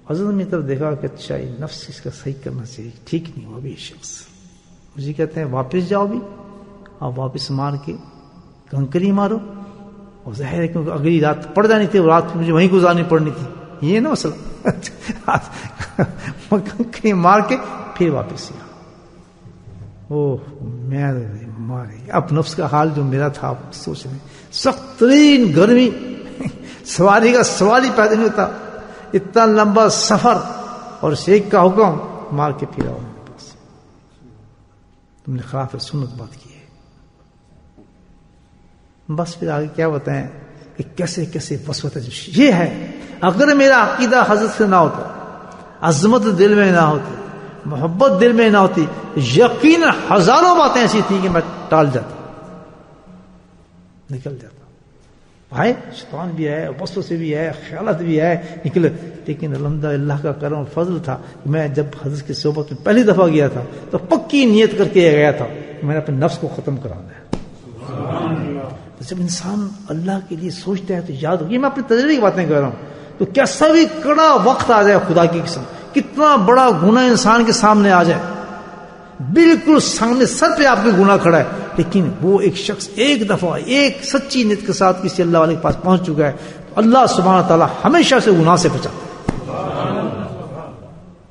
حضرت میں طرف دیکھا کہ اچھا یہ نفس اس کا صحیح کرنا چاہیے۔ ٹھیک نہیں ہوا بھی شخص۔ مجھے کہتے ہیں، واپس جاؤ بھی۔ آپ واپس مار کے کنکری مارو۔ اور ظاہر ہے کیونکہ اگلی رات پڑ جانی تھی رات مجھے وہیں گزارنی پڑنی تھی۔ یہ نا مسئلہ۔ کنکری مار کے پھر واپس آ اوہ، میں مارے اب نفس کا حال جو میرا تھا سوچ رہے سخت ترین گرمی۔ سواری کا سواری پیدا نہیں ہوتا۔ اتنا لمبا سفر۔ اور شیخ کا حکم، مار کے پھر آؤ تم نے خلاف سنت بات کی ہے۔ بس پھر آگے کیا بتائیں کہ کیسے کیسے وسوت یہ ہے، اگر میرا عقیدہ حضرت سے نہ ہوتا، عظمت دل میں نہ ہوتی محبت دل میں نہ ہوتی یقین ہزاروں باتیں ایسی تھی کہ میں ٹال جاتا نکل جاتا۔ آئے شیطان بھی ہے وسو سے بھی ہے خیالت بھی ہے نکلے لیکن الحمد اللہ کا کرم فضل تھا میں جب حضرت کی صحبت میں پہلی دفعہ گیا تھا تو پکی نیت کر کے گیا تھا کہ میں نے اپنے نفس کو ختم کرانا ہے جب انسان اللہ کے لیے سوچتا ہے تو یاد ہوگی میں اپنی تجربے کی باتیں کر رہا ہوں۔ تو کیا سبھی کڑا وقت آ جائے خدا کی قسم۔ کتنا بڑا گنا انسان کے سامنے آ جائے۔ بالکل سامنے سر پہ آپ کے گنا کھڑا ہے۔ لیکن وہ ایک شخص ایک دفعہ ایک سچی نیت کے ساتھ کسی اللہ والے کے پاس پہنچ چکا ہے۔ تو اللہ سبحانہ تعالیٰ ہمیشہ سے گناہ سے بچا۔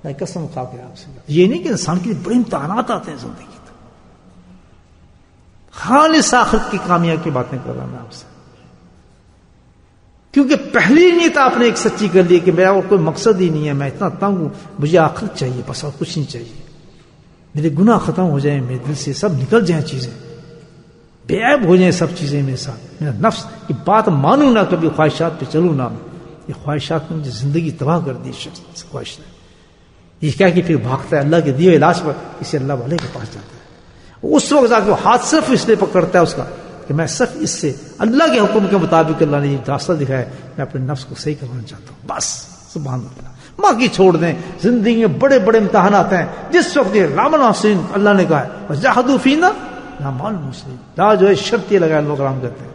میں قسم کھا کے آپ سے یہ نہیں کہ انسان کے لیے بڑے امتحانات آتے ہیں زندگی خالص آخرت کی کامیاب کی باتیں کر رہا میں آپ سے۔ کیونکہ پہلی نیت آپ نے ایک سچی کر لی کہ میرا اور کوئی مقصد ہی نہیں ہے، میں اتنا تنگ ہوں، مجھے آخرت چاہیے، بس اور کچھ نہیں چاہیے۔ میرے گناہ ختم ہو جائیں، میرے دل سے سب نکل جائیں چیزیں۔ بے عیب ہو جائیں سب چیزیں میرے ساتھ۔ میرا نفس کی بات مانوں نہ کبھی خواہشات پہ چلوں نہ۔ یہ خواہشات نے مجھے زندگی تباہ کر دی، شخص خواہش نے یہ کیا کہ پھر بھاگتا ہے، اللہ کے دیے علاج پر کسی اللہ والے کے پاس جاتا ہے۔ اس وقت جا کے ہاتھ صرف اس لیے پکڑتا ہے، اس کا کہ میں صرف اس سے اللہ کے حکم کے مطابق اللہ نے یہ راستہ دکھایا میں اپنے نفس کو صحیح کرنا چاہتا ہوں۔ بس، سبحان اللہ۔ باقی چھوڑ دیں۔ زندگی میں بڑے بڑے امتحان آتے ہیں۔ جس وقت یہ رام حسین اللہ نے کہا ہے جہادو فینا لامان مسلم لا جو ہے، شرط یہ لگا لوگ رام کرتے ہیں۔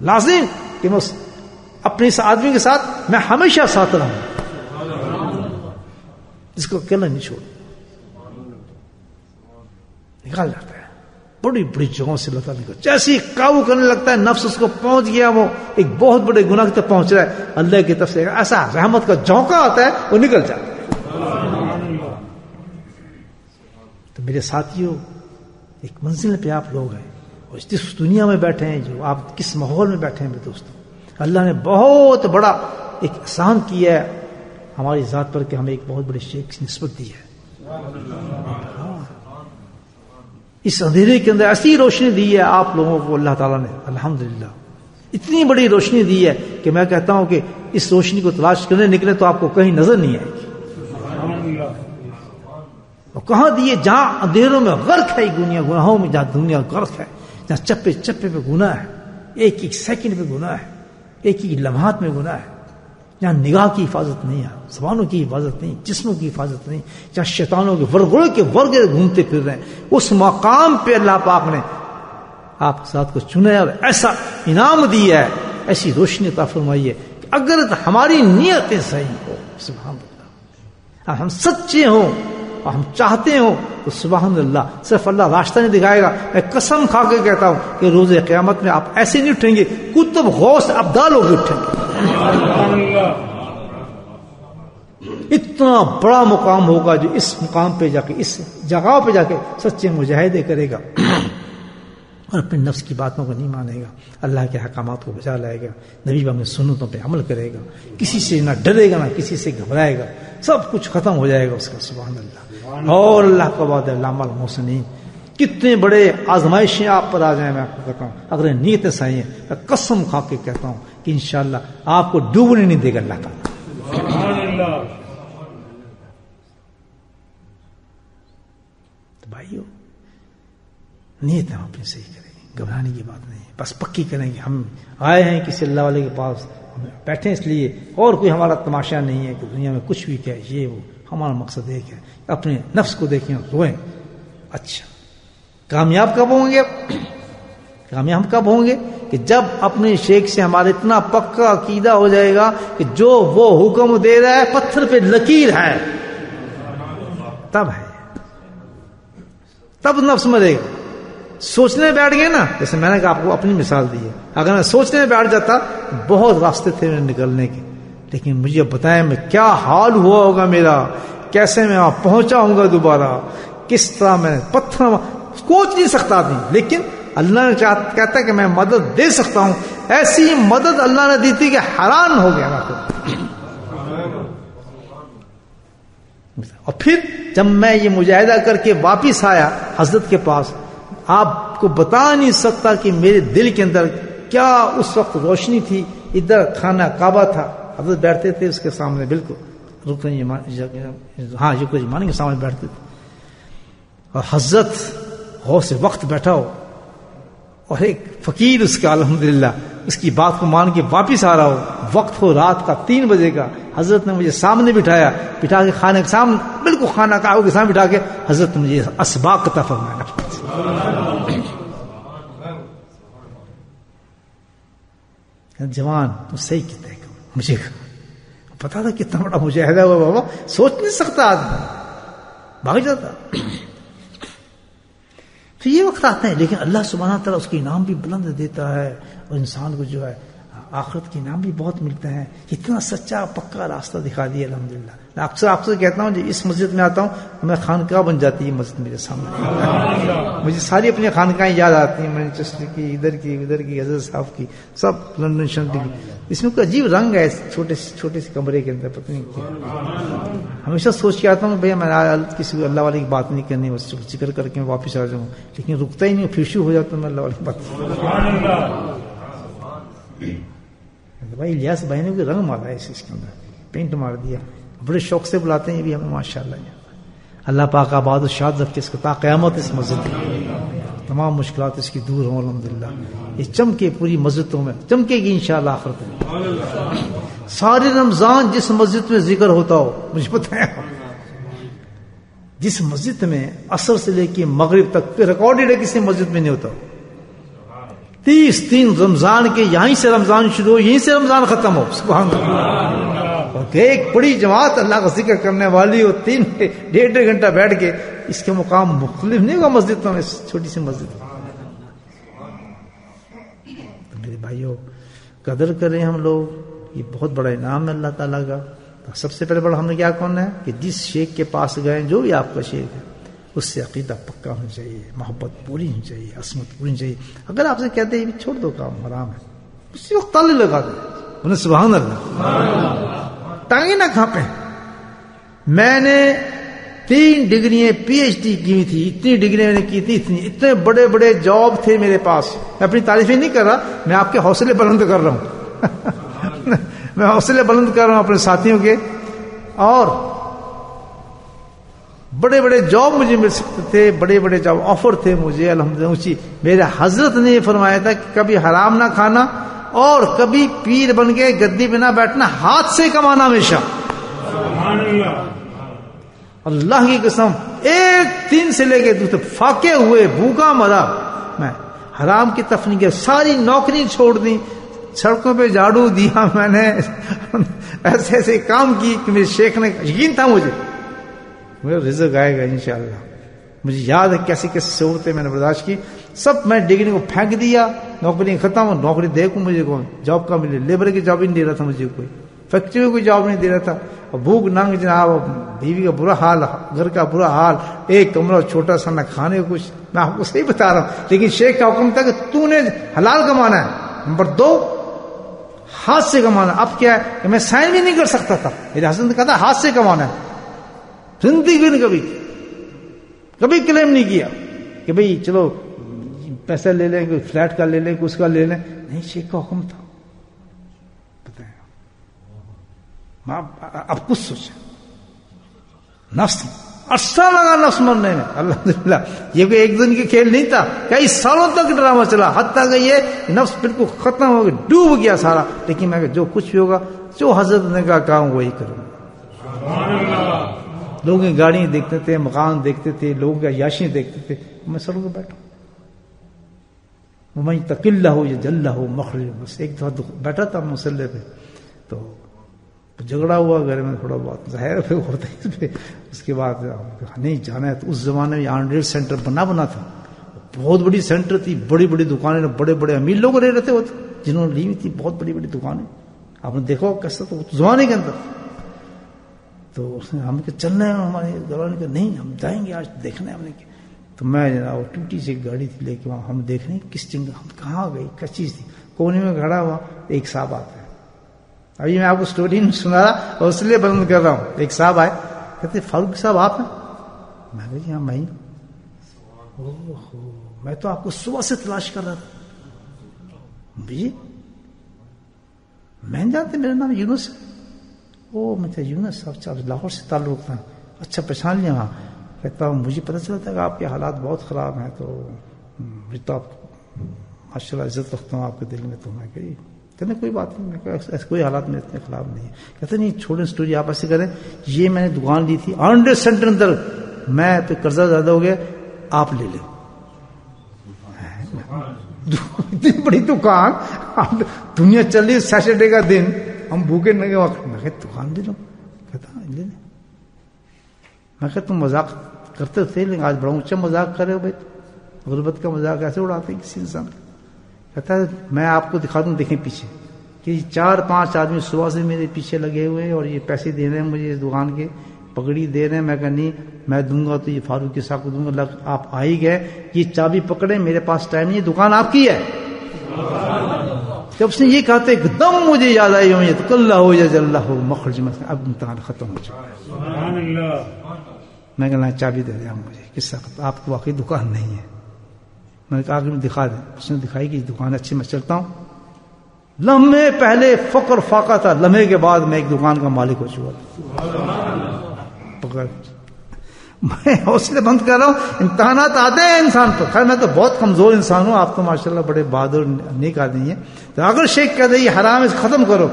لازم کہ میں اپنے اس آدمی کے ساتھ میں ہمیشہ ساتھ رہوں۔ جس کو اکیلا نہیں چھوڑ نکال جاتا ہے۔ بڑی بڑی جگہوں سے اللہ تعالیٰ جیسے ہی قابو کرنے لگتا ہے، نفس اس کو پہنچ گیا، وہ ایک بہت بڑے گناہ تک پہنچ رہا ہے۔ اللہ کی طرف سے ایسا رحمت کا جھونکا آتا ہے، وہ نکل جاتا ہے۔ تو میرے ساتھیوں، ایک منزل پہ آپ لوگ ہیں، اور جس دنیا میں بیٹھے ہیں، جو آپ کس ماحول میں بیٹھے ہیں میرے دوستوں۔ اللہ نے بہت بڑا ایک احسان کیا ہے، ہماری ذات پر کہ ہمیں ایک بہت بڑے شیخ نسبت دی ہے۔ اس اندھیرے کے اندر ایسی روشنی دی ہے آپ لوگوں کو، اللہ تعالیٰ نے الحمد اتنی بڑی روشنی دی ہے کہ میں کہتا ہوں کہ اس روشنی کو تلاش کرنے نکلے تو آپ کو کہیں نظر نہیں آئے گی۔ اور کہاں دیے جہاں اندھیروں میں غرق ہے دنیا گناہوں میں، جہاں دنیا غرق ہے، جہاں چپے چپے پہ گناہ ہے، ایک ایک سیکنڈ پہ گناہ ہے، ایک ایک لمحات میں گناہ ہے۔ جہاں نگاہ کی حفاظت نہیں ہے، زبانوں کی حفاظت نہیں، جسموں کی حفاظت نہیں، جہاں شیطانوں کے ورگڑے کے ورگ گھومتے پھر رہے ہیں۔ اس مقام پہ اللہ پاک نے آپ کے ساتھ کو چنا اور ایسا انعام دیا ہے، ایسی روشنی عطا فرمائی ہے کہ اگر ہماری نیتیں صحیح ہو سبحان اللہ۔ ہاں، ہم سچے ہوں۔ اور ہم چاہتے ہوں تو سبحان اللہ، صرف اللہ راستہ نہیں دکھائے گا۔ میں قسم کھا کے کہتا ہوں کہ روز قیامت میں آپ ایسے نہیں اٹھیں گے، کتب غوث ابدال ہو کے اٹھیں گے۔ اتنا بڑا مقام ہوگا جو اس مقام پہ جا کے، اس جگہ پہ جا کے سچے مجاہدے کرے گا۔ اور اپنے نفس کی باتوں کو نہیں مانے گا۔ اللہ کے حکامات کو بچا لائے گا۔ نبی اپنے سنتوں پہ عمل کرے گا۔ کسی سے نہ ڈرے گا، نہ کسی سے گھبرائے گا۔ سب کچھ ختم ہو جائے گا اس کا، سبحان اللہ۔ اور اللہ کا بات علامہ المحسنین، کتنے بڑے آزمائشیں آپ پر آ جائیں میں آپ کو کہتا ہوں اگر نیت صحیح ہے میں قسم کھا کے کہتا ہوں کہ انشاءاللہ آپ کو ڈوبنے نہیں دے گا اللہ تعالیٰ۔ تو بھائیو، نیت ہم اپنی صحیح کریں گے، گھبرانے کی بات نہیں بس پکی کریں گے، ہم آئے ہیں کسی اللہ والے کے پاس بیٹھے اس لیے، اور کوئی ہمارا تماشا نہیں ہے کہ دنیا میں کچھ بھی کیا، یہ وہ۔ ہمارا مقصد ایک ہے اپنے نفس کو دیکھیں روئیں۔ اچھا۔ کامیاب کب ہوں گے؟ کامیاب کب ہوں گے؟ کہ جب اپنے شیخ سے ہمارا اتنا پکا عقیدہ ہو جائے گا کہ جو وہ حکم دے رہا ہے پتھر پہ لکیر ہے۔ تب ہے۔ تب نفس مرے گا۔ سوچنے بیٹھ گئے نا؟ جیسے میں نے کہا آپ کو اپنی مثال دی ہے۔ اگر میں سوچنے میں بیٹھ جاتا، بہت راستے تھے میرے نکلنے کے۔ لیکن مجھے بتائیں میں کیا حال ہوا ہوگا میرا؟ کیسے میں وہاں پہنچا ہوں گا دوبارہ؟ کس طرح میں پتھر سوچ نہیں سکتا تھی لیکن اللہ نے کہتا ہے کہ میں مدد دے سکتا ہوں۔ ایسی مدد اللہ نے دی تھی کہ حیران ہو گیا اور پھر جب میں یہ مجاہدہ کر کے واپس آیا حضرت کے پاس، آپ کو بتا نہیں سکتا کہ میرے دل کے اندر کیا اس وقت روشنی تھی۔ ادھر کھانا کعبہ تھا۔ حضرت بیٹھتے تھے اس کے سامنے، بالکل۔ رکن ہاں یقین جمانے کے سامنے بیٹھتے تھے۔ اور حضرت غور سے وقت بیٹھا ہو، اور ایک فقیر اس کا، الحمدللہ، اس کی بات کو مان کے واپس آ رہا ہو۔ وقت ہو رات کا، تین بجے کا۔ حضرت نے مجھے سامنے بٹھایا، بٹھا کے کھانے کے سامنے، بالکل کھانا کھا کے سامنے بٹھا کے حضرت نے مجھے اسباق کا فرمایا۔ جوان تم صحیح کہتے ہیں۔ مجھے پتا تھا کتنا بڑا مجاہدہ ہوا بابا، سوچ نہیں سکتا آدمی۔ بھاگ جاتا۔ تو یہ وقت آتے ہیں لیکن اللہ سبحانہ تعالیٰ اس کے انعام بھی بلند دیتا ہے اور انسان کو جو ہے آخرت کے انعام بھی بہت ملتے ہیں اتنا سچا پکا راستہ دکھا دیا الحمد للہ میں اکثر آپ سے کہتا ہوں جب اس مسجد میں آتا ہوں، میں خانقاہ بن جاتی ہے مسجد میرے سامنے۔ مجھے ساری اپنی خانقاہیں یاد آتی ہیں، مینچسٹر کی، ادھر کی ادھر کی، حضرت صاحب کی، سب لنڈن شنٹی کی اس میں کوئی عجیب رنگ ہے چھوٹے سے چھوٹے سے کمرے کے اندر، پتہ نہیں کیا۔ ہمیشہ سوچ کے آتا ہوں بھیا میں کسی اللہ والے کی بات نہیں کرنی، بس ذکر کر کے میں واپس آ جاؤں۔ لیکن رکتا ہی نہیں، پھر شو ہو جاتا ہوں، میں اللہ والی بات۔ بھائی لیاس بھائی نے رنگ مارا ہے اس کے اندر، پینٹ مار دیا۔ بڑے شوق سے بلاتے ہیں یہ بھی ہمیں ماشاء اللہ اللہ پاک آباد و شاد رکھ کے اس کو تا قیامت اس مسجد کی۔ تمام مشکلات اس کی دور ہوں الحمد للہ یہ چمکے پوری مسجدوں میں، چمکے گی انشاءاللہ آخرت میں۔ سارے رمضان جس مسجد میں ذکر ہوتا ہو، مجھے پتا ہے۔ جس مسجد میں اثر سے لے کے مغرب تک ریکارڈیڈ ہے، کسی مسجد میں نہیں ہوتا۔ تیس تین رمضان کے یہیں سے رمضان شروع ہو یہیں سے رمضان ختم ہو۔ سبحان اللہ۔ ایک بڑی جماعت اللہ کا ذکر کرنے والی ہو تین ڈیڑھ ڈیڑھ گھنٹہ بیٹھ کے اس کے مقام مختلف نہیں ہوگا مسجد میں چھوٹی سی مسجد۔ میرے بھائیوں قدر کریں ہم لوگ، یہ بہت بڑا انعام ہے اللہ تعالیٰ کا۔ سب سے پہلے بڑا ہم نے کیا کون ہے؟ کہ جس شیخ کے پاس گئے، جو بھی آپ کا شیخ ہے اس سے عقیدہ پکا ہونا چاہیے، محبت پوری ہونی چاہیے، عصمت پوری ہونی چاہیے۔ اگر آپ سے کہتے ہیں چھوڑ دو کام، حرام ہے، اسی وقت تالے لگا دو انہیں سبحان اللہ۔ ٹانگے نہ کھاپے میں نے تین ڈگری پی ایچ ڈی کی تھی، اتنی ڈگری میں نے کی تھی، اتنی، اتنے بڑے بڑے جاب تھے میرے پاس۔ میں اپنی تعریفیں نہیں کر رہا، میں آپ کے حوصلے بلند کر رہا ہوں۔ میں حوصلے بلند کر رہا ہوں اپنے ساتھیوں کے۔ اور بڑے بڑے جاب مجھے مل سکتے تھے بڑے بڑے جاب آفر تھے مجھے الحمد اونچی۔ میرے حضرت نے یہ فرمایا تھا کہ کبھی حرام نہ کھانا اور کبھی پیر بن کے گدی پہ نہ بیٹھنا ہاتھ سے کمانا ہمیشہ۔ اللہ کی قسم ایک دن سے لے کے دوسرے فاقے ہوئے بھوکا مرا۔ میں حرام کی تفریح ساری نوکری چھوڑ دی سڑکوں پہ جھاڑو دیا میں نے۔ ایسے ایسے کام کی کہ میرے شیخ نے یقین تھا مجھے۔ میرا رزق آئے گا انشاءاللہ۔ مجھے یاد ہے کیسی کیسی صورتیں میں نے برداشت کی۔ سب میں ڈگری کو پھینک دیا، نوکری ختم نوکری دیکھوں مجھے کون؟ جاب کا ملے لیبر کی جاب ہی نہیں دے رہا تھا مجھے کوئی۔ فیکٹری میں کوئی جاب نہیں دے رہا تھا۔ اور بھوک ننگ جناب بیوی کا برا حال، گھر کا برا حال، ایک کمرہ چھوٹا سا نہ کھانے کو کچھ۔ میں آپ کو صحیح بتا رہا ہوں۔ لیکن شیخ کا حکم تھا کہ تو نے حلال کمانا ہے۔ نمبر دو، ہاتھ سے کمانا۔ اب کیا ہے کہ میں سائن بھی نہیں کر سکتا تھا۔ میرے حسن نے کہا تھا، ہاتھ سے کمانا ہے۔ زندگی نے کبھی۔ کبھی کلیم نہیں کیا کہ بھئی چلو پیسہ لے لیں، کوئی فلیٹ کا لے لیں، کوئی اس کا لے لیں۔ نہیں، شیخ کا حکم تھا۔ اب کچھ سوچا نفس، عرصہ لگا نفس مرنے میں۔ الحمد للہ یہ کوئی ایک دن کے کھیل نہیں تھا۔ کئی سالوں تک ڈرامہ چلا۔ حتیٰ کہ یہ نفس بالکل ختم ہو گیا، ڈوب گیا سارا۔ لیکن میں جو کچھ بھی ہوگا، جو حضرت نے کہا کہوں وہی کروں۔ گا لوگ گاڑیاں دیکھتے تھے مکان دیکھتے تھے، لوگوں کی عیاشیاں دیکھتے تھے۔ میں سڑک پہ بیٹھا میں تقلّہ ہو یا جلّہ ہو مخرج بس ایک دفعہ بیٹھا تھا مسلح پہ۔ تو جھگڑا ہوا گھر میں، تھوڑا بہت ظاہر پہ ہوتا ہے اس پہ اس کے بعد نہیں جانا ہے۔ تو اس زمانے میں آنڈریڈ سینٹر بنا بنا تھا۔ بہت بڑی سینٹر تھی، بڑی بڑی دکانیں، بڑے بڑے امیر لوگ رہ رہے تھے وہ۔ جنہوں نے لی ہوئی تھی، بہت بڑی بڑی دکانیں۔ آپ نے دیکھا کیسا تو زمانے کے اندر۔ تو اس نے ہم کہ چلنا ہے ہمارے دوران کہ نہیں، ہم جائیں گے، آج دیکھنا ہے ہم نے کہ۔ تو میں جناب ٹوٹی سی گاڑی تھی لے کے وہاں، ہم دیکھ رہے ہیں کس چنگ ہم کہاں گئی کیا چیز تھی۔ کونے میں کھڑا ہوا، ایک صاحب آتا ہے۔ ابھی میں آپ کو اسٹوری نہیں سنا رہا اور اس لیے بند کر رہا ہوں۔ ایک صاحب آئے، کہتے فاروق صاحب، آپ ہیں؟ میں جی ہاں میں میں تو آپ کو صبح سے تلاش کر رہا تھا۔ جی میں جانتے، میرا نام یونس ہے۔ او میں یونس صاحب لاہور سے تعلق تھا۔ اچھا پہچان لیا۔ ہاں کہتا ہوں مجھے پتہ چلا تھا کہ آپ کے حالات بہت خراب ہیں تو مجھے تو آپ ماشاء اللہ عزت رکھتا ہوں آپ کے دل میں تو میں کہ کہتے کوئی بات نہیں میں ایسے کوئی حالات میں اتنے خراب نہیں ہے کہتے نہیں چھوڑیں اسٹوری آپ ایسے کریں۔ یہ میں نے دکان لی تھی آنڈر سینٹر اندر۔ میں پہ قرضہ زیادہ ہو گیا آپ لے لیں۔ اتنی بڑی دکان دنیا چل رہی سیٹرڈے کا دن۔ ہم بھوکے نہ وقت میں کہ دکان لے لو۔ کہتا ہاں، لے میں کہ تم مذاق کرتے تھے، لیکن آج بڑا اونچا مذاق کرے ہو بھائی۔ غربت کا مذاق ایسے اڑاتے ہیں کسی انسان کہتا ہے، میں آپ کو دکھا دوں، دیکھیں پیچھے۔ کہ چار پانچ آدمی صبح سے میرے پیچھے لگے ہوئے ہیں اور یہ پیسے دے رہے ہیں مجھے اس دکان کے، پگڑی دے رہے ہیں۔ میں کہ نہیں، میں دوں گا تو یہ فاروق کے ساتھ دوں گا۔ لگ آپ آ ہی گئے۔ یہ چابی پکڑے، میرے پاس ٹائم نہیں دکان آپ کی ہے۔ جب اس نے یہ کہا ایک دم مجھے یاد آئی ہو تو کل ہو یا جل ہو مخرج میں اب امتحان ختم ہو چکا۔ میں کہنا چابی دے دیا مجھے کس آپ کو واقعی دکان نہیں ہے۔ میں نے کہا کہ دکھا دیں۔ اس نے دکھائی کہ دکان اچھی میں چلتا ہوں۔ لمحے پہلے فقر فاقہ تھا لمحے کے بعد میں ایک دکان کا مالک ہو چکا پکڑ۔ میں حوصلے بند کر رہا ہوں، امتحانات آتے ہیں انسان پر خیر، میں تو بہت کمزور انسان ہوں، آپ تو ماشاءاللہ بڑے بہادر نیک آدمی ہیں۔ تو اگر شیخ کہہ دے یہ حرام اس ختم کرو۔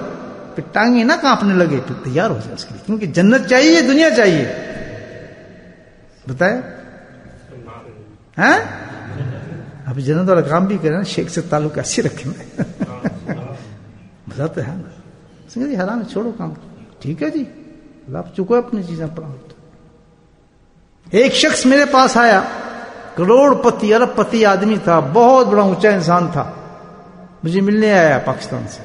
پھر ٹانگیں نہ کانپنے لگے، پھر تیار ہو جائے اس کے لیے۔ کیونکہ جنت چاہیے، دنیا چاہیے۔ بتائے ہاں؟ اب جنت والا کام بھی کریں، شیخ سے تعلق ایسے رکھیں۔ مزہ تو ہے نا جی حرام چھوڑو کام۔ ٹھیک ہے جی۔ آپ چکو اپنی چیزیں پڑھا ایک شخص میرے پاس آیا کروڑ پتی ارب پتی آدمی تھا، بہت بڑا اونچا انسان تھا۔ مجھے ملنے آیا پاکستان سے۔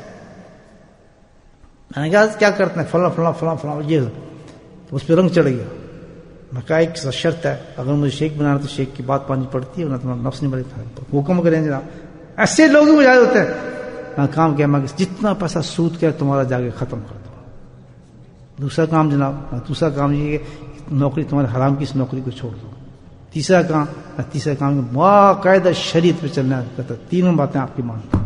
میں نے کہا، کیا کرتے ہیں؟ فلاں فلاں فلاں فلاں، یہ اس پہ رنگ چڑھ گیا۔ میں کہا، ایک شرط ہے، اگر مجھے شیخ بنانا تو شیخ کی بات پانی پڑتی ہے تمہارا نفس نہیں بڑھتا۔ حکم کریں جناب۔ ایسے لوگ بھی مجھے ہوتے ہیں۔ میں کام کیا، میں جتنا پیسہ سود کیا، تمہارا جا کے ختم کر دو۔ دوسرا کام جناب، دوسرا کام یہ نوکری تمہارے حرام کی اس نوکری کو چھوڑ دو۔ تیسرا کام تیسرا کام باقاعدہ شریعت پہ چلنا کہتا تینوں باتیں آپ کی مانتا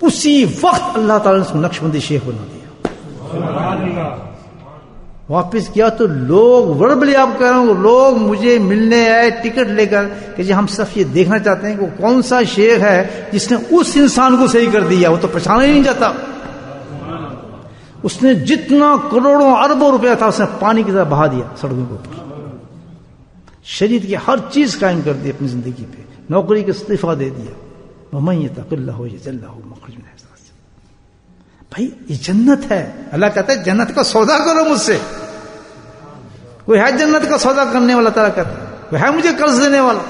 اسی وقت اللہ تعالیٰ نے نقش بندی شیخ بنا دیا۔ واپس کیا تو لوگ وربلی آپ کہہ رہا ہوں، لوگ مجھے ملنے آئے، ٹکٹ لے کر کہ جی ہم صرف یہ دیکھنا چاہتے ہیں کہ کون سا شیخ ہے جس نے اس انسان کو صحیح کر دیا، وہ تو پہچانا ہی نہیں جاتا۔ اس نے جتنا کروڑوں اربوں روپیہ تھا، اس نے پانی کی طرح بہا دیا سڑکوں کے اوپر۔ شریعت کی ہر چیز قائم کر دی اپنی زندگی پہ۔ نوکری کا استعفی دے دیا۔ میں اللہ ہو یہ مخرج بھائی، یہ جنت ہے۔ اللہ کہتا ہے، جنت کا سودا کرو مجھ سے۔ کوئی ہے جنت کا سودا کرنے والا؟ تعالیٰ کہتا ہے۔ کوئی ہے مجھے قرض دینے والا؟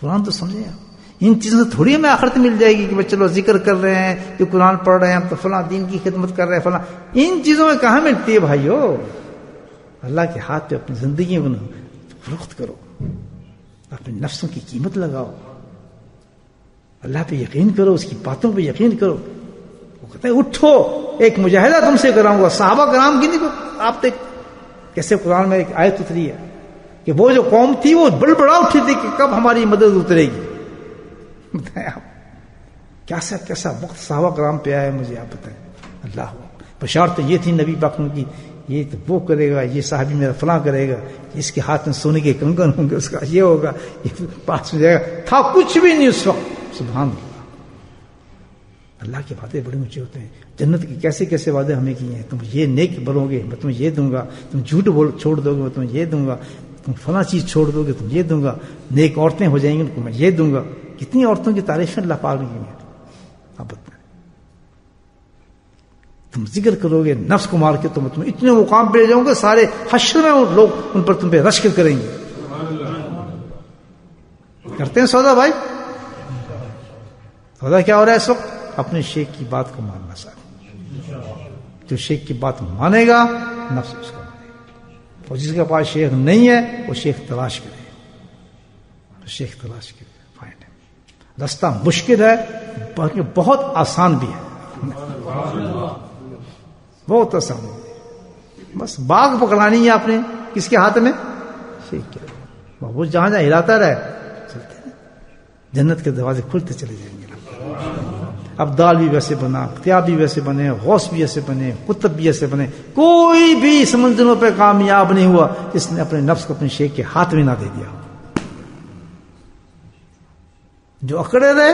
قرآن تو سمجھے آپ۔ ان چیزوں سے تھوڑی ہمیں آخرت مل جائے گی کہ بھائی چلو ذکر کر رہے ہیں کہ قرآن پڑھ رہے ہیں، ہم تو فلاں دین کی خدمت کر رہے ہیں، فلاں۔ ان چیزوں میں کہاں ملتی ہے بھائی اللہ کے ہاتھ پہ اپنی زندگی بنو، فروخت کرو، اپنے نفسوں کی قیمت لگاؤ۔ اللہ پہ یقین کرو، اس کی باتوں پہ یقین کرو۔ وہ کہتے ہیں اٹھو، ایک مجاہدہ تم سے کراؤں گا، صحابہ کرام کی نہیں آپ دیکھ کیسے قرآن میں ایک آیت اتری ہے کہ وہ جو قوم تھی وہ بڑ بڑا اٹھی تھی کہ کب ہماری مدد اترے گی۔ بتائیں آپ؟ کیسا کیسا وقت صحابہ کرام پہ آیا مجھے آپ بتائیں۔ اللہ بشارت یہ تھی نبی پاکوں کی، یہ تو وہ کرے گا، یہ صاحبی میرا فلاں کرے گا، اس کے ہاتھ میں سونے کے کنگن ہوں گے، اس کا یہ ہوگا، یہ پاس میں جائے گا۔ تھا کچھ بھی نہیں اس وقت۔ سبحان اللہ۔ اللہ کے باتیں بڑے اونچے ہوتے ہیں۔ جنت کی کیسے کیسے وعدے ہمیں کیے ہیں؟ تم یہ نیک بنو گے، میں تمہیں یہ دوں گا۔ تم جھوٹ بول چھوڑ دو گے، میں تمہیں یہ دوں گا۔ تم فلاں چیز چھوڑ دو گے، تم یہ دوں گا۔ نیک عورتیں ہو جائیں گی، ان کو میں یہ دوں گا۔ کتنی عورتوں کی تعریفیں اللہ پاک نے کی ہیں؟ آپ بتائیں۔ تم ذکر کرو گے، نفس کو مار کے تم تم اتنے مقام پہ جاؤ گے سارے حشر میں لوگ ان پر تم پہ رشک کریں گے۔ کرتے ہیں سودا بھائی؟ سودا کیا ہو رہا ہے اس وقت؟ اپنے شیخ کی بات کو ماننا سر جو شیخ کی بات مانے گا، نفس اس کو مانے گا۔ اور جس کے پاس شیخ نہیں ہے، وہ شیخ تلاش کرے۔ شیخ تلاش کرے۔ رستہ مشکل ہے بلکہ بہت آسان بھی ہے۔ بہت آسان۔ بس باغ پکڑانی ہے آپ نے، کس کے ہاتھ میں؟ وہ جہاں جہاں ہلاتا رہے، چلتے جنت کے دروازے کھلتے چلے جائیں گے۔ اب دال بھی ویسے بنا اختیاب بھی ویسے بنے، غوث بھی ایسے بنے کتب بھی ایسے بنے۔ کوئی بھی سمندروں پہ کامیاب نہیں ہوا۔ جس نے اپنے نفس کو اپنے شیخ کے ہاتھ میں نہ دے دیا۔ جو اکڑے رہے،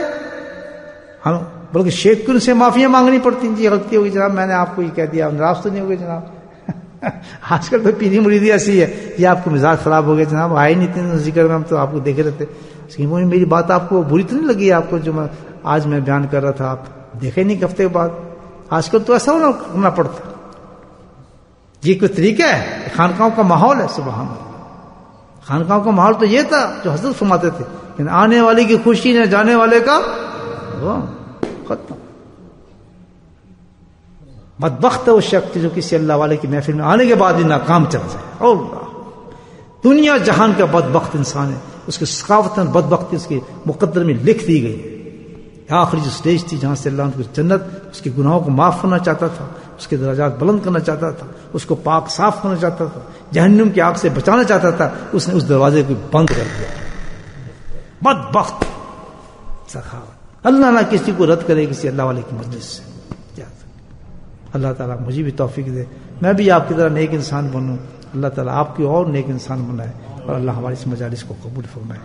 ہم بلکہ شیخ کو ان سے معافیاں مانگنی پڑتی جی غلطی ہوگی جناب، میں نے آپ کو یہ کہہ دیا ناراض تو نہیں ہوگی جناب؟ آج کل تو پیری مریدی ایسی ہے۔ یہ آپ کو مزاج خراب ہو گیا جناب، آئے نہیں تھے ذکر میں، ہم تو آپ کو دیکھے رہتے میری بات آپ کو بری تو نہیں لگی آپ کو جو میں آج میں بیان کر رہا تھا؟ آپ دیکھے نہیں ہفتے کے بعد۔ آج کل تو ایسا ہونا کرنا پڑتا۔ یہ کوئی طریقہ ہے؟ خانقاہوں کا ماحول ہے صبح خانقاہوں کا ماحول تو یہ تھا جو حضرت فرماتے تھے۔ یعنی آنے والے کی خوشی نہ جانے والے کا ختم۔ بدبخت ہے وہ شخص جو کسی اللہ والے کی محفل میں آنے کے بعد ہی ناکام چل جائے۔ اللہ۔ دنیا جہان کا بدبخت انسان ہے۔ اس کی ثقافت بدبختی اس کے مقدر میں لکھ دی گئی آخری جو سٹیج تھی جہاں سے اللہ کی جنت، اس کے گناہوں کو معاف کرنا چاہتا تھا، اس کے دراجات بلند کرنا چاہتا تھا، اس کو پاک صاف کرنا چاہتا تھا، جہنم کی آگ سے بچانا چاہتا تھا، اس نے اس دروازے کو بند کر دیا۔ بد بخت سخاوت۔ اللہ نہ کسی کو رد کرے کسی اللہ والے کی مجلس سے۔ اللہ تعالیٰ مجھے بھی توفیق دے۔ میں بھی آپ کی طرح نیک انسان بنوں۔ اللہ تعالیٰ آپ کی اور نیک انسان بنائے اور اللہ ہماری اس مجالس کو قبول فرمائے۔